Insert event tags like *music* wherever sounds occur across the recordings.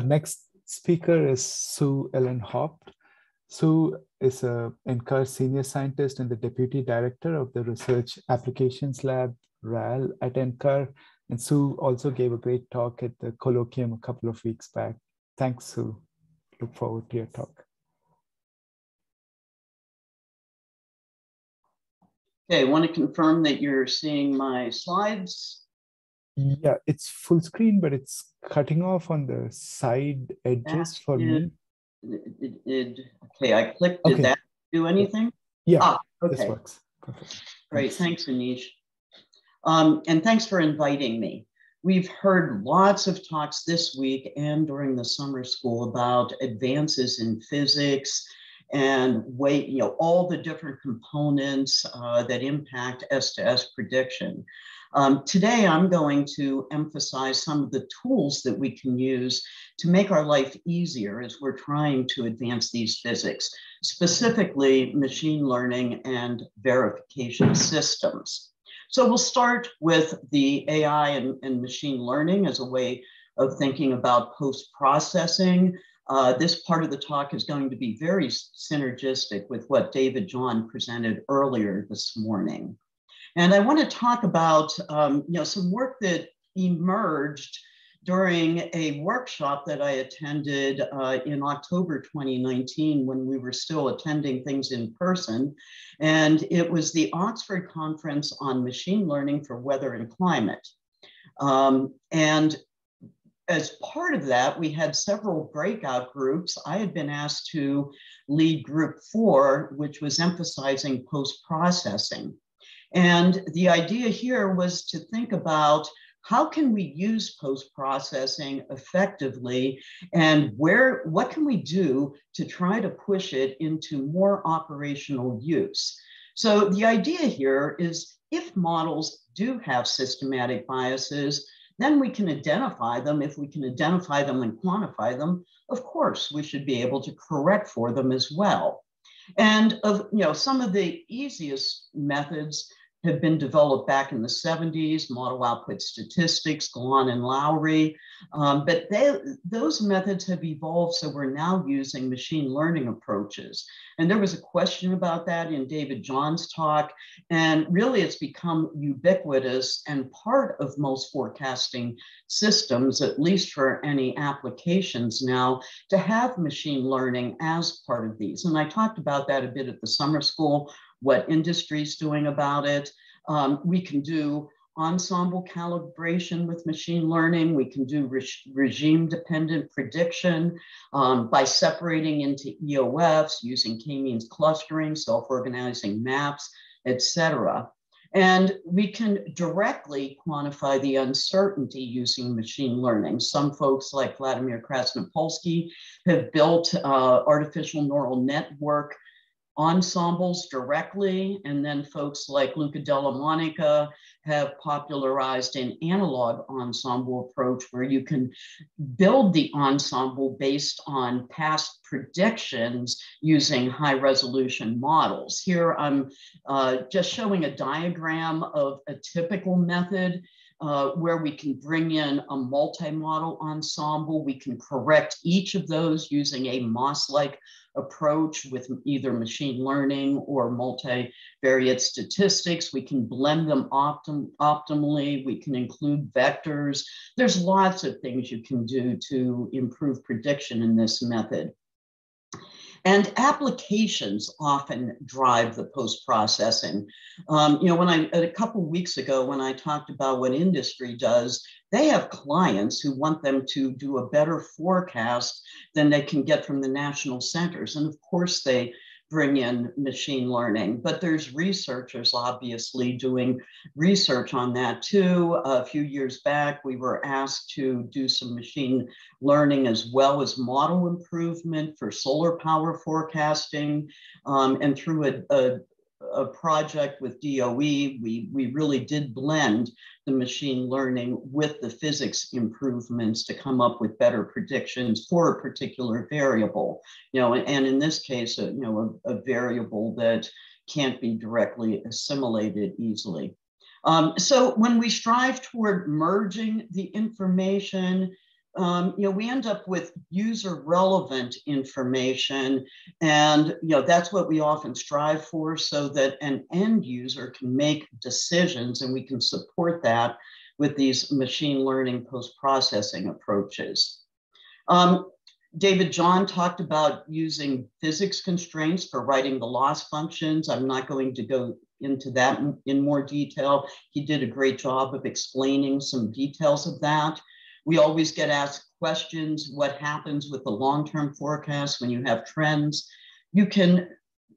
our next speaker is Sue Ellen Haupt. Sue is a NCAR senior scientist and the deputy director of the Research Applications Lab, RAL, at NCAR. And Sue also gave a great talk at the colloquium a couple of weeks back. Thanks, Sue. Look forward to your talk. Okay, I want to confirm that you're seeing my slides. Yeah, it's full screen, but it's cutting off on the side edges That for me. did- It, it, okay, I clicked, did Okay. that do anything? Yeah, Ah, this okay, works. Perfect. great, thanks Anish. Um, and thanks for inviting me. We've heard lots of talks this week and during the summer school about advances in physics and weight, you know, all the different components uh, that impact S to S prediction. Um, today, I'm going to emphasize some of the tools that we can use to make our life easier as we're trying to advance these physics, specifically machine learning and verification systems. So we'll start with the AI and, and machine learning as a way of thinking about post-processing. Uh, this part of the talk is going to be very synergistic with what David John presented earlier this morning. And I want to talk about um, you know, some work that emerged during a workshop that I attended uh, in October 2019 when we were still attending things in person. And it was the Oxford Conference on Machine Learning for Weather and Climate. Um, and as part of that, we had several breakout groups. I had been asked to lead group four, which was emphasizing post processing. And the idea here was to think about how can we use post processing effectively and where what can we do to try to push it into more operational use? So the idea here is if models do have systematic biases then we can identify them. If we can identify them and quantify them of course we should be able to correct for them as well. And of you know some of the easiest methods have been developed back in the 70s, model output statistics, Glahn and Lowry. Um, but they, those methods have evolved, so we're now using machine learning approaches. And there was a question about that in David John's talk. And really, it's become ubiquitous and part of most forecasting systems, at least for any applications now, to have machine learning as part of these. And I talked about that a bit at the summer school what industry's doing about it. Um, we can do ensemble calibration with machine learning. We can do re regime dependent prediction um, by separating into EOFs, using k-means clustering, self-organizing maps, etc. And we can directly quantify the uncertainty using machine learning. Some folks like Vladimir Krasnopolsky have built uh, artificial neural network ensembles directly, and then folks like Luca Delle Monache have popularized an analog ensemble approach where you can build the ensemble based on past predictions using high resolution models. Here I'm uh, just showing a diagram of a typical method uh, where we can bring in a multi-model ensemble. We can correct each of those using a MOS-like approach with either machine learning or multivariate statistics. We can blend them optim optimally. We can include vectors. There's lots of things you can do to improve prediction in this method. And applications often drive the post processing. Um, you know, when I, a couple weeks ago, when I talked about what industry does, they have clients who want them to do a better forecast than they can get from the national centers. And of course, they bring in machine learning, but there's researchers obviously doing research on that too. A few years back, we were asked to do some machine learning as well as model improvement for solar power forecasting. Um, and through a, a a project with DOE, we, we really did blend the machine learning with the physics improvements to come up with better predictions for a particular variable. You know, and in this case, a, you know, a, a variable that can't be directly assimilated easily. Um, so when we strive toward merging the information, um, you know, we end up with user relevant information. And, you know, that's what we often strive for so that an end user can make decisions and we can support that with these machine learning post-processing approaches. Um, David John talked about using physics constraints for writing the loss functions. I'm not going to go into that in more detail. He did a great job of explaining some details of that. We always get asked questions, what happens with the long-term forecast when you have trends? You can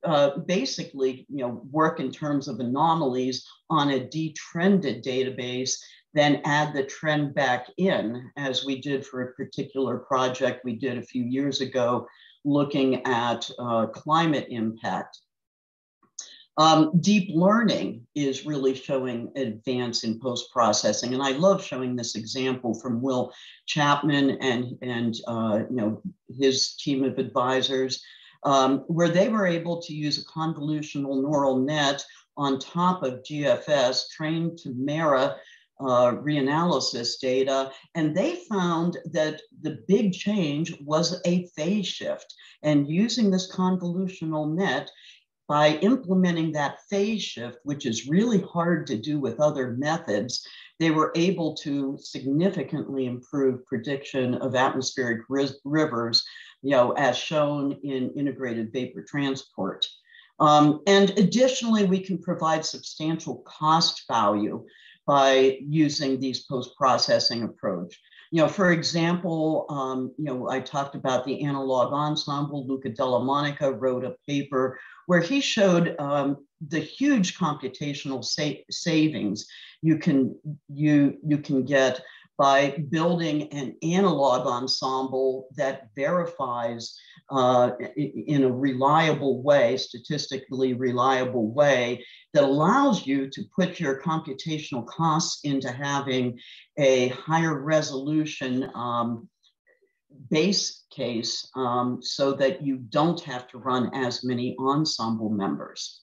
uh, basically you know, work in terms of anomalies on a detrended database, then add the trend back in, as we did for a particular project we did a few years ago, looking at uh, climate impact. Um, deep learning is really showing advance in post-processing. And I love showing this example from Will Chapman and, and uh, you know, his team of advisors, um, where they were able to use a convolutional neural net on top of GFS trained to MERRA uh, reanalysis data, and they found that the big change was a phase shift. And using this convolutional net, by implementing that phase shift, which is really hard to do with other methods, they were able to significantly improve prediction of atmospheric rivers, you know, as shown in integrated vapor transport. Um, and additionally, we can provide substantial cost value by using these post-processing approach. You know, for example, um, you know, I talked about the analog ensemble. Luca Delle Monache wrote a paper where he showed um, the huge computational sa savings you can you you can get by building an analog ensemble that verifies uh, in a reliable way, statistically reliable way, that allows you to put your computational costs into having a higher resolution um, base case um, so that you don't have to run as many ensemble members.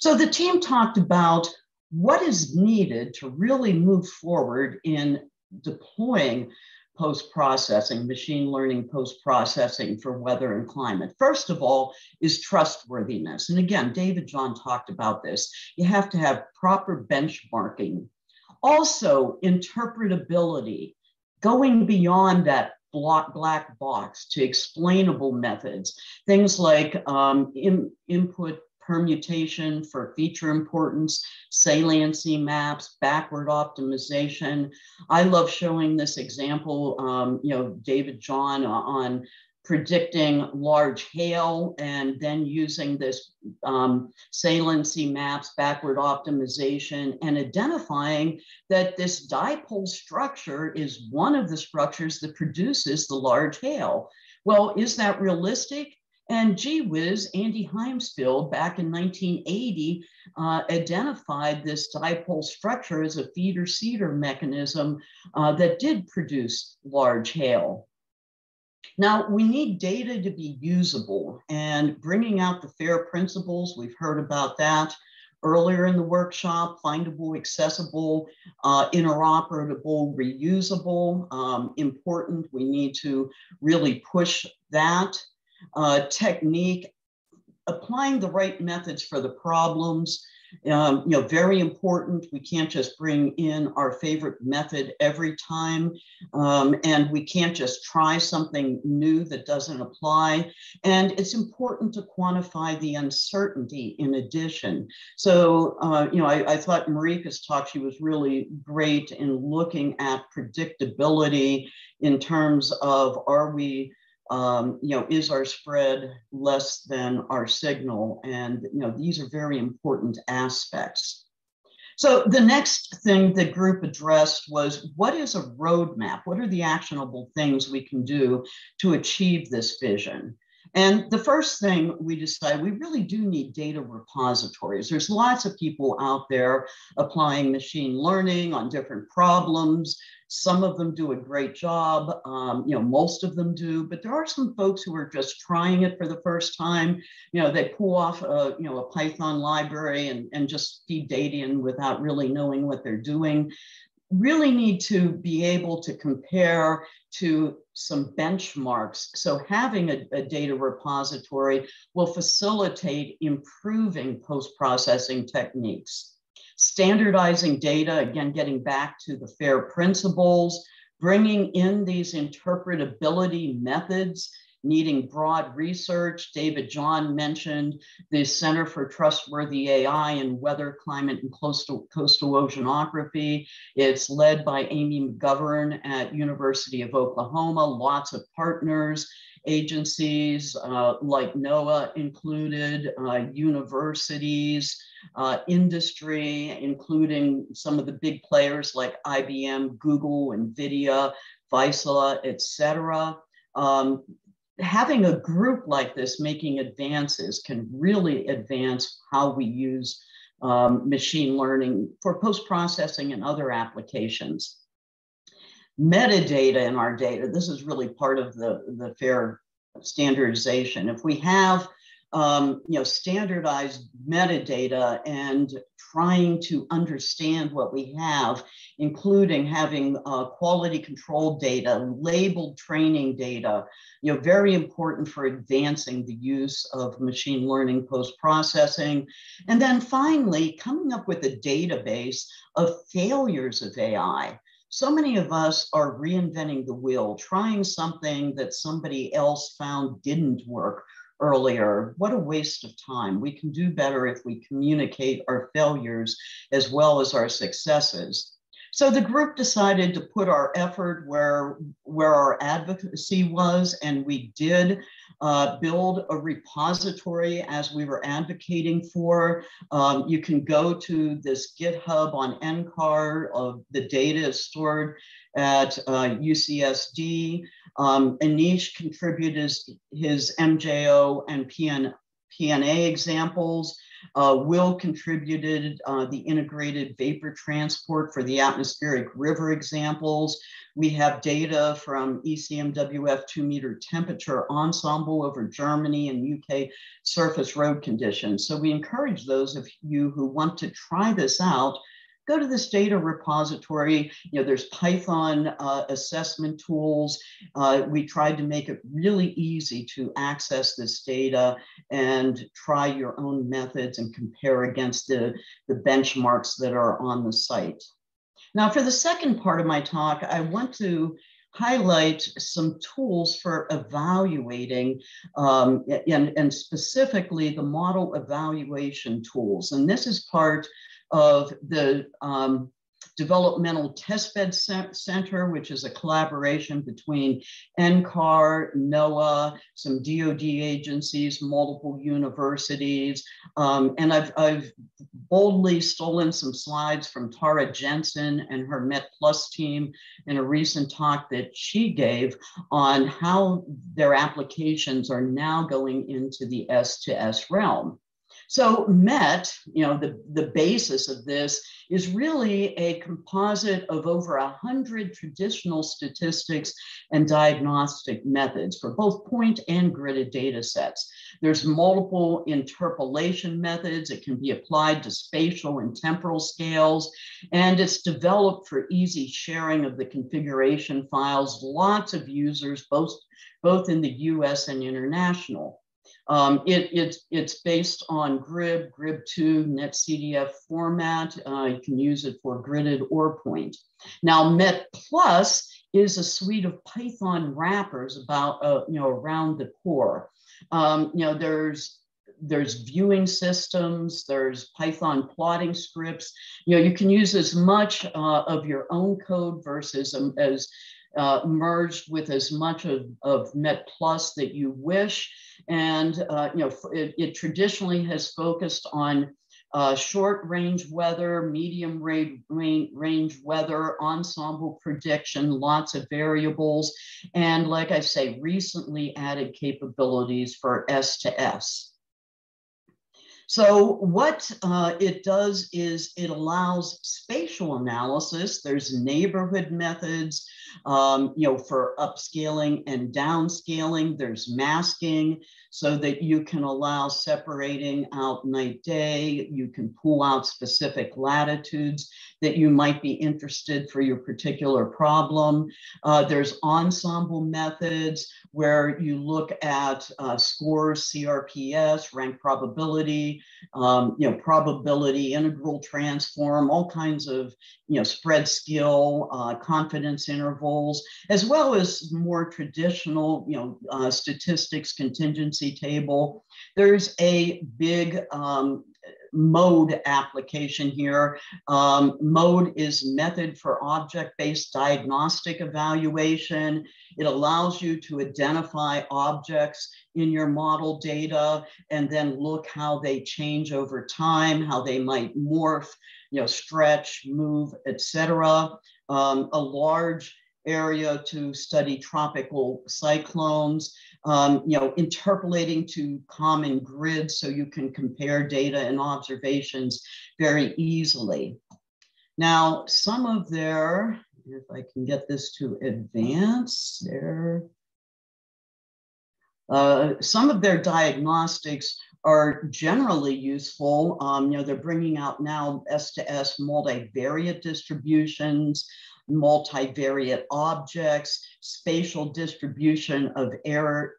So the team talked about what is needed to really move forward in deploying post-processing, machine learning post-processing for weather and climate. First of all is trustworthiness. And again, David John talked about this. You have to have proper benchmarking. Also, interpretability, going beyond that block, black box to explainable methods, things like um, in, input permutation for feature importance, saliency maps, backward optimization. I love showing this example, um, you know, David John uh, on predicting large hail and then using this um, saliency maps, backward optimization, and identifying that this dipole structure is one of the structures that produces the large hail. Well, is that realistic? And gee whiz, Andy Heymsfield back in 1980 uh, identified this dipole structure as a feeder seeder mechanism uh, that did produce large hail. Now, we need data to be usable and bringing out the FAIR principles, we've heard about that earlier in the workshop, findable, accessible, uh, interoperable, reusable, um, important. We need to really push that uh, technique, applying the right methods for the problems. Um, you know, very important. We can't just bring in our favorite method every time, um, and we can't just try something new that doesn't apply. And it's important to quantify the uncertainty in addition. So, uh, you know, I, I thought Marika's talk, she was really great in looking at predictability in terms of are we um, you know, is our spread less than our signal? And, you know, these are very important aspects. So the next thing the group addressed was what is a roadmap? What are the actionable things we can do to achieve this vision? And the first thing we decided, we really do need data repositories. There's lots of people out there applying machine learning on different problems. Some of them do a great job. Um, you know, most of them do, but there are some folks who are just trying it for the first time. You know, they pull off a, you know, a Python library and, and just feed data in without really knowing what they're doing. really need to be able to compare to some benchmarks. So having a, a data repository will facilitate improving post-processing techniques. Standardizing data, again, getting back to the FAIR principles, bringing in these interpretability methods needing broad research. David John mentioned the Center for Trustworthy AI in Weather, Climate, and Coastal, Coastal Oceanography. It's led by Amy McGovern at University of Oklahoma, lots of partners, agencies uh, like NOAA included, uh, universities, uh, industry, including some of the big players like IBM, Google, NVIDIA, Vaisala, et cetera. Um, having a group like this making advances can really advance how we use um, machine learning for post-processing and other applications. Metadata in our data, this is really part of the, the FAIR standardization. If we have um, you know, standardized metadata and trying to understand what we have, including having uh, quality control data, labeled training data, you know, very important for advancing the use of machine learning post-processing. And then finally, coming up with a database of failures of AI. So many of us are reinventing the wheel, trying something that somebody else found didn't work earlier. What a waste of time. We can do better if we communicate our failures as well as our successes. So the group decided to put our effort where, where our advocacy was, and we did uh, build a repository as we were advocating for. Um, you can go to this GitHub on NCAR. Uh, the data is stored at uh, UCSD. Um, Anish contributed his, MJO and PN, PNA examples. Uh, Will contributed uh, the integrated vapor transport for the atmospheric river examples. We have data from ECMWF two meter temperature ensemble over Germany and UK surface road conditions. So we encourage those of you who want to try this out go to this data repository. You know, there's Python uh, assessment tools. Uh, we tried to make it really easy to access this data and try your own methods and compare against the, the benchmarks that are on the site. Now, for the second part of my talk, I want to highlight some tools for evaluating um, and, and specifically the model evaluation tools. And this is part of the um, Developmental Testbed Center, which is a collaboration between NCAR, NOAA, some DoD agencies, multiple universities. Um, and I've, I've boldly stolen some slides from Tara Jensen and her Met Plus team in a recent talk that she gave on how their applications are now going into the S to S realm. So MET, you know, the, the basis of this is really a composite of over a hundred traditional statistics and diagnostic methods for both point and gridded data sets. There's multiple interpolation methods. It can be applied to spatial and temporal scales, and it's developed for easy sharing of the configuration files. Lots of users, both, both in the US and international. Um, it, it, it's based on GRIB, GRIB2, NetCDF format. Uh, you can use it for gridded or point. Now, Met Plus is a suite of Python wrappers about, uh, you know, around the core. Um, you know, there's there's viewing systems, there's Python plotting scripts. You know, you can use as much uh, of your own code versus um, as uh, merged with as much of, of Met Plus that you wish. And, uh, you know, it, it, traditionally has focused on uh, short range weather, medium range, range weather, ensemble prediction, lots of variables. And like I say, recently added capabilities for S to S. So what uh, it does is it allows spatial analysis. There's neighborhood methods, um, you know, for upscaling and downscaling. There's masking. so that you can allow separating out night day. You can pull out specific latitudes that you might be interested for your particular problem. Uh, there's ensemble methods where you look at uh, scores, CRPS, rank probability, um, you know, probability, integral transform, all kinds of, you know, spread skill, uh, confidence intervals, as well as more traditional, you know, uh, statistics contingency table. There's a big um, mode application here. Um, mode is method for object-based diagnostic evaluation. It allows you to identify objects in your model data and then look how they change over time, how they might morph, you know, stretch, move, etc. Um, a large area to study tropical cyclones, um, you know, interpolating to common grids so you can compare data and observations very easily. Now, some of their, if I can get this to advance there, uh, some of their diagnostics are generally useful. Um, you know, they're bringing out now S to S multivariate distributions, multivariate objects, spatial distribution of error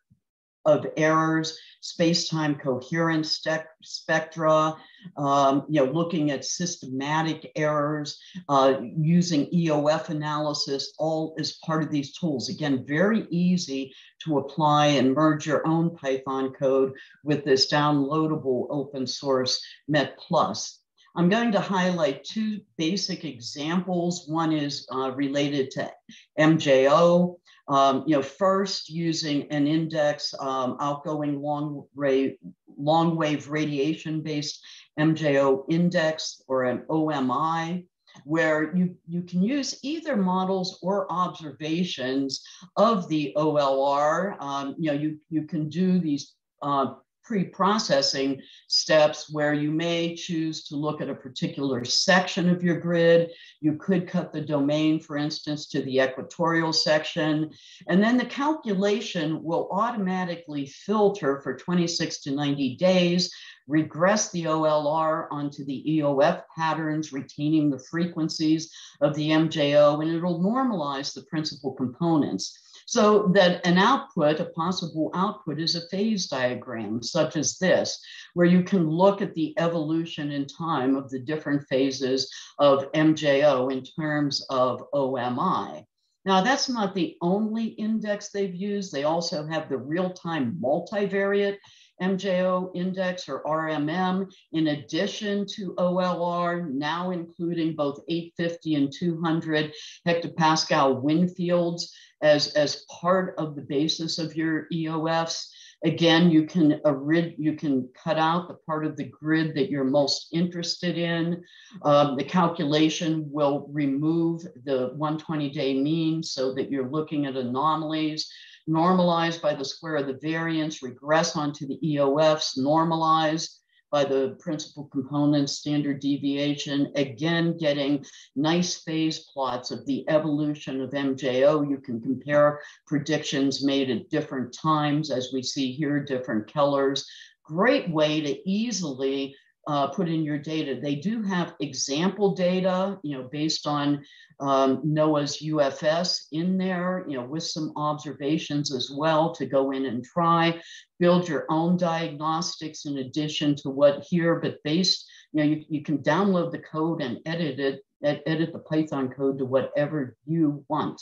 of errors, space-time coherence spectra, um, you know, looking at systematic errors, uh, using EOF analysis, all as part of these tools. Again, very easy to apply and merge your own Python code with this downloadable open source MetPlus. I'm going to highlight two basic examples. One is uh, related to MJO. Um, you know, first using an index um, outgoing long, ray, long wave radiation based MJO index or an OMI, where you, you can use either models or observations of the OLR. Um, you know, you, you can do these uh, pre-processing steps where you may choose to look at a particular section of your grid. You could cut the domain, for instance, to the equatorial section. And then the calculation will automatically filter for 26 to 90 days, regress the OLR onto the EOF patterns, retaining the frequencies of the MJO, and it'll normalize the principal components. So that an output, a possible output is a phase diagram such as this, where you can look at the evolution in time of the different phases of MJO in terms of OMI. Now, that's not the only index they've used. They also have the real-time multivariate MJO index or RMM, in addition to OLR, now including both 850 and 200 hectopascal wind fields as, as part of the basis of your EOFs. Again, you can you can cut out the part of the grid that you're most interested in. Um, the calculation will remove the 120 day mean so that you're looking at anomalies, normalize by the square of the variance, regress onto the EOFs, normalize, by the principal component standard deviation. Again, getting nice phase plots of the evolution of MJO. You can compare predictions made at different times, as we see here, different Kellers. Great way to easily uh, put in your data. They do have example data, you know, based on um, NOAA's UFS in there, you know, with some observations as well to go in and try, build your own diagnostics in addition to what here, but based, you know, you, you can download the code and edit it, edit the Python code to whatever you want.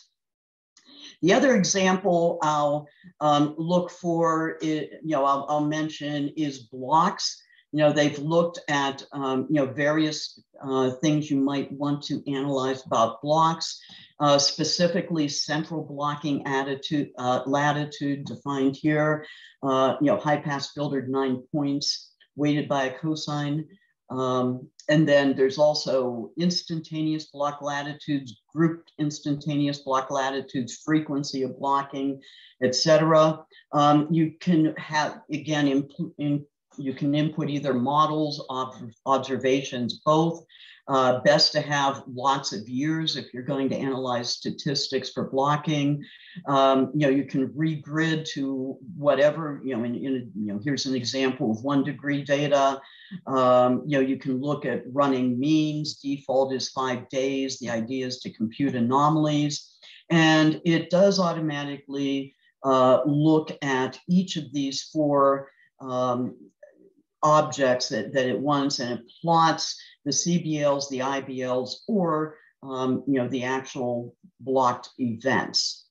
The other example I'll um, look for, you know, I'll, I'll mention is blocks. You know, they've looked at, um, you know, various uh, things you might want to analyze about blocks, uh, specifically central blocking attitude, uh, latitude defined here, uh, you know, high pass filtered nine points weighted by a cosine. Um, and then there's also instantaneous block latitudes, grouped instantaneous block latitudes, frequency of blocking, et cetera. Um, you can have, again, in, in you can input either models, ob observations, both. Uh, best to have lots of years if you're going to analyze statistics for blocking. Um, you know, you can regrid to whatever, you know, in, in, you know, here's an example of one degree data. Um, you know, you can look at running means, default is five days. The idea is to compute anomalies. And it does automatically uh, look at each of these four um, objects that, that it wants and it plots the CBLs, the IBLs, or um, you know, the actual blocked events.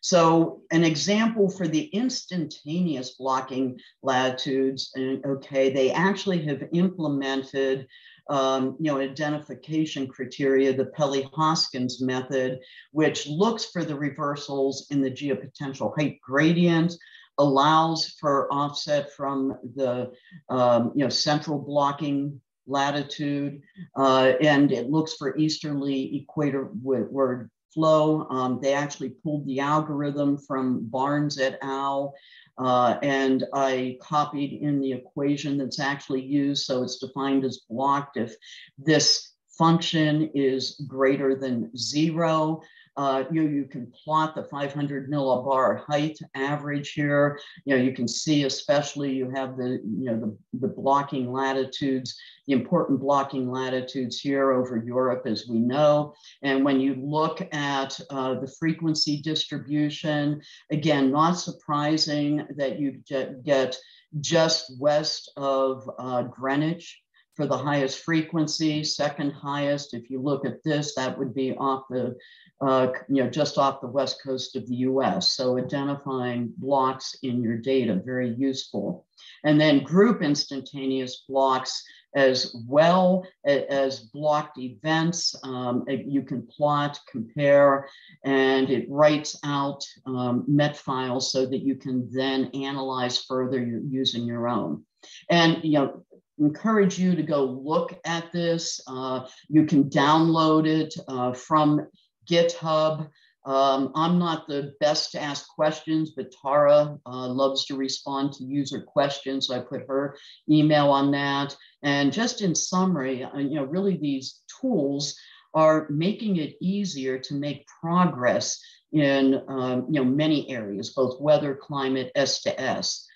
So an example for the instantaneous blocking latitudes, okay, they actually have implemented um, you know, identification criteria, the Pelly-Hoskins method, which looks for the reversals in the geopotential height gradient, allows for offset from the um, you know central blocking latitude, uh, and it looks for easterly equatorward flow. Um, they actually pulled the algorithm from Barnes et al. Uh, and I copied in the equation that's actually used. So it's defined as blocked if this function is greater than zero. Uh, you, you can plot the 500 millibar height average here. You know, you can see especially you have the, you know, the, the blocking latitudes, the important blocking latitudes here over Europe, as we know. And when you look at uh, the frequency distribution, again, not surprising that you get just west of uh, Greenwich for the highest frequency, second highest. If you look at this, that would be off the uh, you know, just off the west coast of the US. So identifying blocks in your data, very useful. And then group instantaneous blocks as well as blocked events. Um, you can plot, compare, and it writes out um, MET files so that you can then analyze further using your own. And you know, encourage you to go look at this. Uh, you can download it uh, from GitHub. Um, I'm not the best to ask questions, but Tara uh, loves to respond to user questions. So I put her email on that. And just in summary, uh, you know, really these tools are making it easier to make progress in um, you know many areas, both weather, climate, S to S.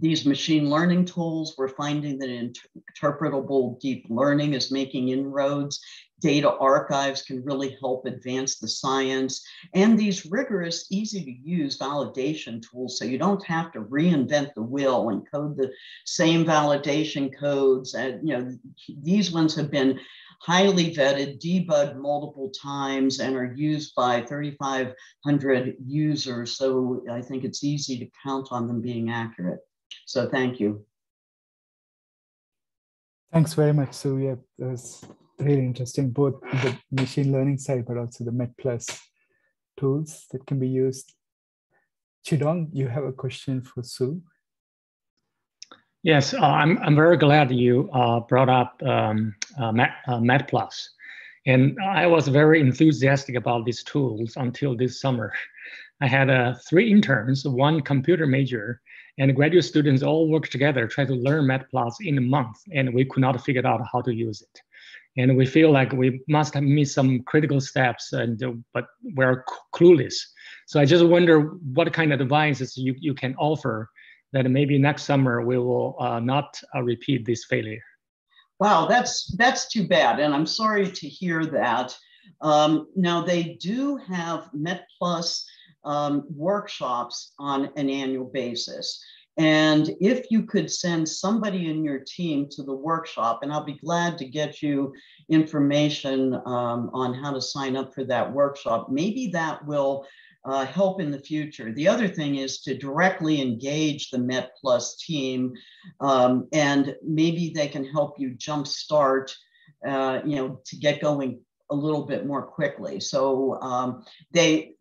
These machine learning tools, we're finding that interpretable deep learning is making inroads. Data archives can really help advance the science. And these rigorous easy to use validation tools so you don't have to reinvent the wheel and code the same validation codes. And you know these ones have been highly vetted debugged multiple times and are used by 3500 users. So i think it's easy to count on them being accurate so thank you Thanks very much, Sue. Yeah, that's really interesting, both the machine learning side, but also the MetPlus tools that can be used. Chidong, you have a question for Sue? Yes, uh, I'm, I'm very glad you uh, brought up um, uh, Met, uh, MetPlus. And I was very enthusiastic about these tools until this summer. *laughs* I had uh, three interns, one computer major, and graduate students all worked together, try to learn MetPlus in a month, and we could not figure out how to use it. And we feel like we must have missed some critical steps and uh, but we're clueless. So i just wonder what kind of advices you, you can offer that maybe next summer we will uh, not uh, repeat this failure. Wow that's that's too bad and i'm sorry to hear that. Um, now they do have metplus um, workshops on an annual basis and if you could send somebody in your team to the workshop, and I'll be glad to get you information um, on how to sign up for that workshop, maybe that will uh, help in the future. The other thing is to directly engage the Met Plus team, um, and maybe they can help you jumpstart, uh, you know, to get going a little bit more quickly. So um, they,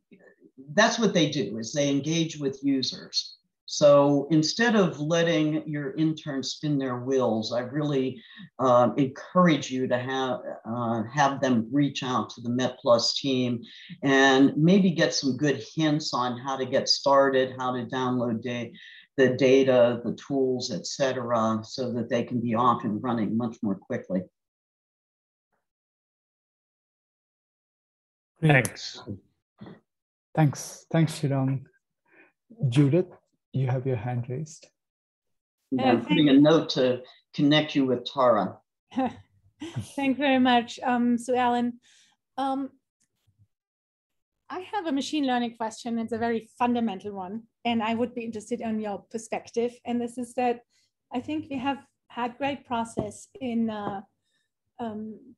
that's what they do is they engage with users. So instead of letting your interns spin their wheels, I really uh, encourage you to have, uh, have them reach out to the MetPlus team and maybe get some good hints on how to get started, how to download da the data, the tools, et cetera, so that they can be off and running much more quickly. Thanks. Thanks. Thanks, Shirong. Judith, you have your hand raised. I'm putting a note to connect you with Tara. *laughs* Thanks very much, um, Sue Ellen. Um, I have a machine learning question. It's a very fundamental one, and I would be interested in your perspective. And this is that I think we have had great process in uh, um,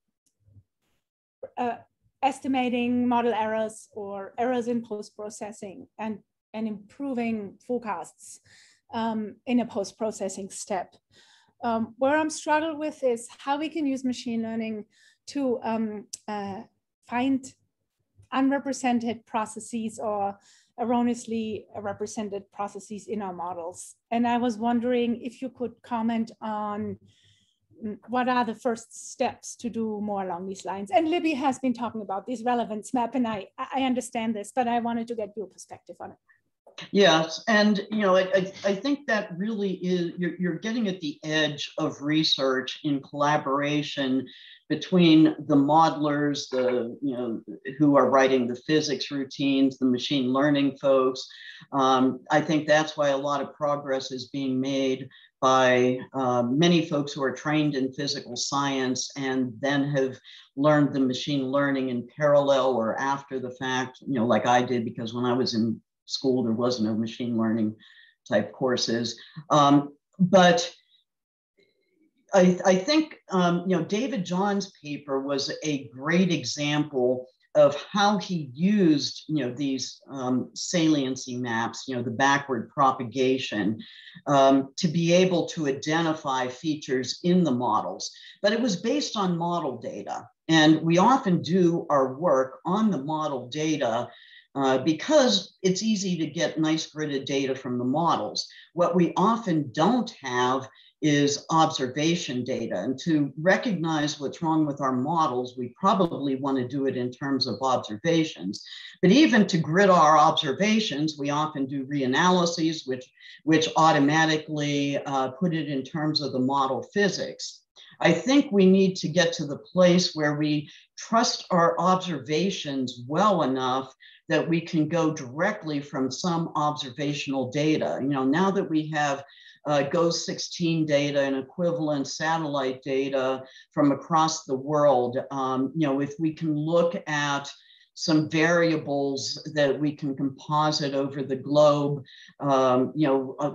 uh, estimating model errors or errors in post-processing and, and improving forecasts um, in a post-processing step. Um, where I'm struggled with is how we can use machine learning to um, uh, find unrepresented processes or erroneously represented processes in our models. And I was wondering if you could comment on what are the first steps to do more along these lines? And Libby has been talking about this relevance map, and I, I understand this, but I wanted to get your perspective on it. Yes, and you know, I, I think that really is you're, you're getting at the edge of research in collaboration between the modelers, the you know who are writing the physics routines, the machine learning folks. Um, I think that's why a lot of progress is being made by uh, many folks who are trained in physical science and then have learned the machine learning in parallel or after the fact. You know, like I did because when I was in school, there was no machine learning type courses. Um, but I, I think um, you know David John's paper was a great example of how he used you know these um, saliency maps, you know the backward propagation, um, to be able to identify features in the models. But it was based on model data, and we often do our work on the model data uh, because it's easy to get nice gridded data from the models. What we often don't have is observation data. And to recognize what's wrong with our models, we probably want to do it in terms of observations. But even to grid our observations, we often do reanalyses, which, which automatically uh, put it in terms of the model physics. I think we need to get to the place where we trust our observations well enough that we can go directly from some observational data. You know, now that we have uh, GOES 16 data and equivalent satellite data from across the world, um, you know, if we can look at some variables that we can composite over the globe, um, you know, uh,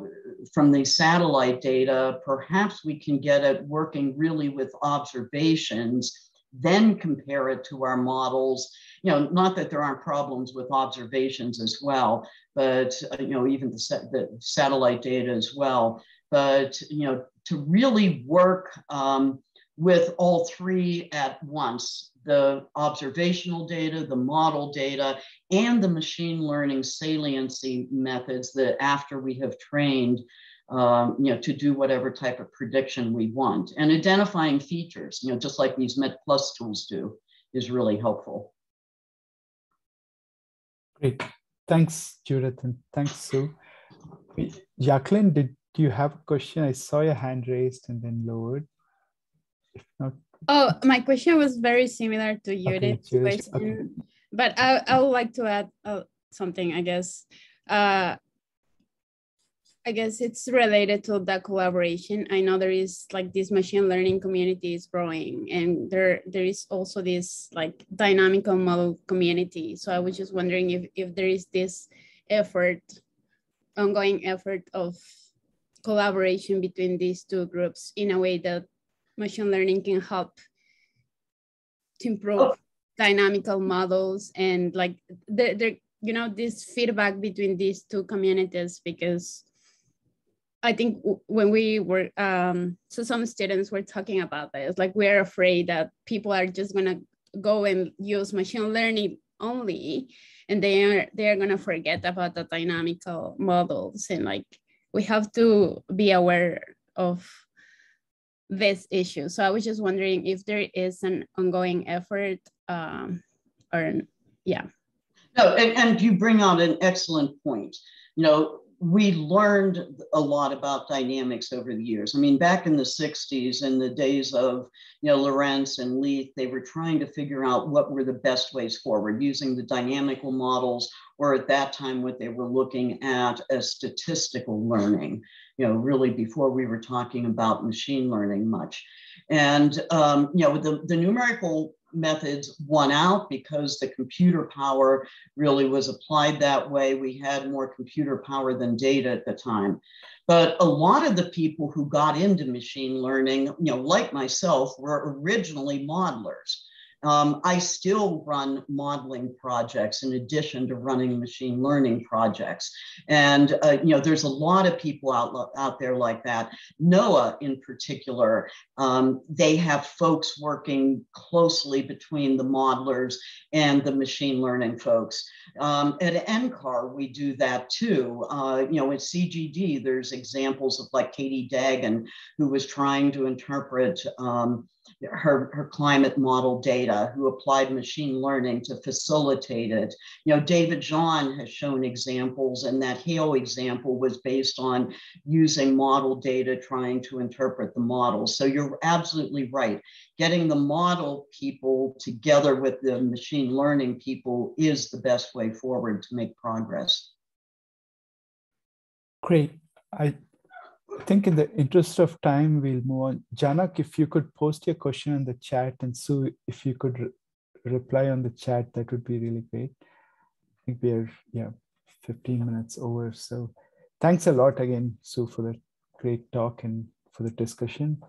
from the satellite data, perhaps we can get it working really with observations, then compare it to our models you know, not that there aren't problems with observations as well, but, uh, you know, even the, the, satellite data as well. But, you know, to really work um, with all three at once, the observational data, the model data, and the machine learning saliency methods that after we have trained, um, you know, to do whatever type of prediction we want. And identifying features, you know, just like these MetPlus tools do, is really helpful. Great. Thanks, Judith, and thanks, Sue. Jacqueline, did you have a question? I saw your hand raised and then lowered. If not. Oh, my question was very similar to Judith's okay, question, okay. but I, I would like to add uh, something, I guess. Uh, I guess it's related to the collaboration. I know there is like this machine learning community is growing and there there is also this like dynamical model community. So I was just wondering if, if there is this effort, ongoing effort of collaboration between these two groups in a way that machine learning can help to improve oh. dynamical models and like the, the you know this feedback between these two communities because I think when we were, um, so some students were talking about this, like we're afraid that people are just gonna go and use machine learning only, and they are they are gonna forget about the dynamical models, and like we have to be aware of this issue. So I was just wondering if there is an ongoing effort, um, or yeah. No, and, and you bring out an excellent point. You know, we learned a lot about dynamics over the years. I mean, back in the 60s, in the days of you know Lorenz and Leith, they were trying to figure out what were the best ways forward using the dynamical models, or at that time, what they were looking at as statistical learning, you know, really before we were talking about machine learning much. And, um, you know, the, the numerical methods won out because the computer power really was applied that way. We had more computer power than data at the time. But a lot of the people who got into machine learning, you know, like myself, were originally modelers. Um, I still run modeling projects in addition to running machine learning projects. And, uh, you know, there's a lot of people out, out there like that. NOAA in particular, um, they have folks working closely between the modelers and the machine learning folks. Um, at NCAR, we do that too. Uh, you know, at CGD, there's examples of like Katie Dagon, who was trying to interpret um, her, her climate model data, who applied machine learning to facilitate it. You know, David John has shown examples, and that HAIL example was based on using model data trying to interpret the model. So you're absolutely right. Getting the model people together with the machine learning people is the best way forward to make progress. Great. I I think in the interest of time, we'll move on. Janak, if you could post your question in the chat and Sue, if you could re reply on the chat, that would be really great. I think we are, yeah, 15 minutes over. So thanks a lot again, Sue, for the great talk and for the discussion.